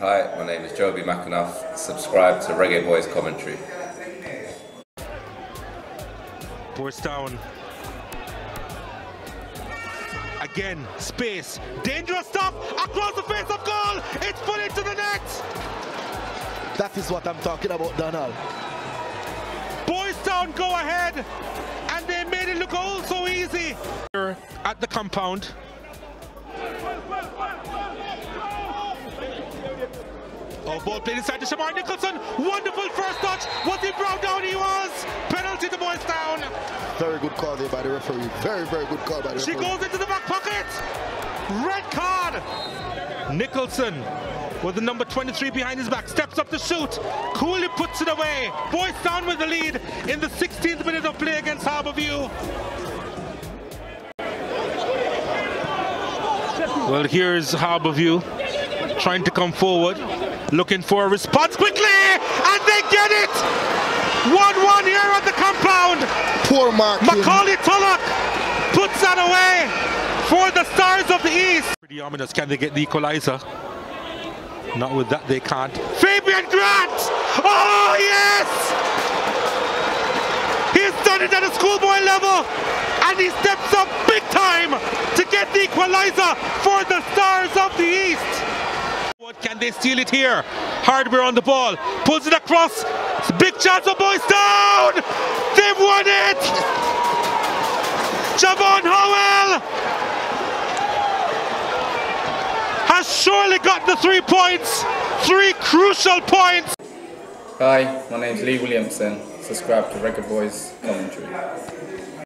Hi, my name is Jobi McAnuff. Subscribe to Reggae Boyz Commentary. Force down. Again, space. Dangerous stop across the face of goal. It's put into the net. That is what I'm talking about, Donald. Boys Town go ahead, and they made it look all so easy. At the compound. Oh, ball played inside to Shamar Nicholson. Wonderful first touch. Was he brown down? He was. Penalty to Boys Town. Very good call there by the referee. Very, very good call by the She referee. She goes into the back pocket. Red card. Nicholson with the number 23 behind his back. Steps up to shoot. Coolly puts it away. Boys Town with the lead in the 16th minute of play against Harbourview. Well, here's Harbourview trying to come forward, looking for a response quickly, and they get it! 1-1 here at the compound. Poor mark. Macaulay Tullock puts that away for the Stars of the East. Pretty ominous. Can they get the equalizer? Not with that, they can't. Fabian Grant! Oh, yes! He's done it at a schoolboy level, and he steps up big time to get the equalizer for the Stars of the East. What can they steal it here? Hardware on the ball, pulls it across. Big chance for Boys Town! They've won it! Javon Howell has surely got the three points, three crucial points. Hi, my name's Lee Williamson. Subscribe to Reggae Boyz Commentary.